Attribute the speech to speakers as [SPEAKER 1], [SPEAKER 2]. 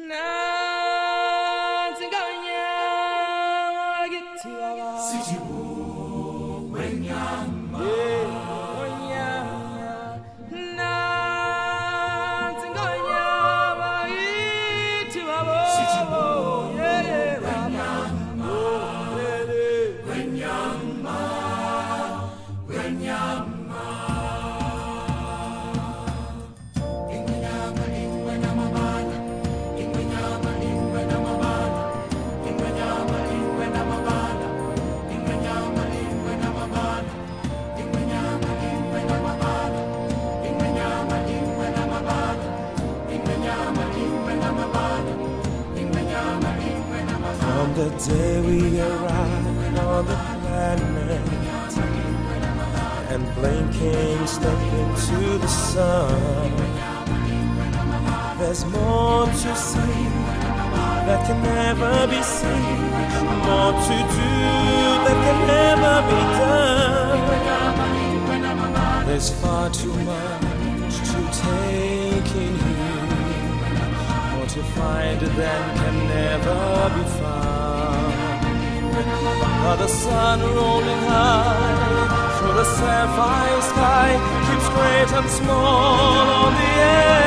[SPEAKER 1] From the day we arrived on the planet and blinking step into the sun, there's more to see that can never be seen, more to do that can never be done. There's far too much to take in here, more to find than can never be found. But the sun rolling high through the sapphire sky keeps great and small on the ride.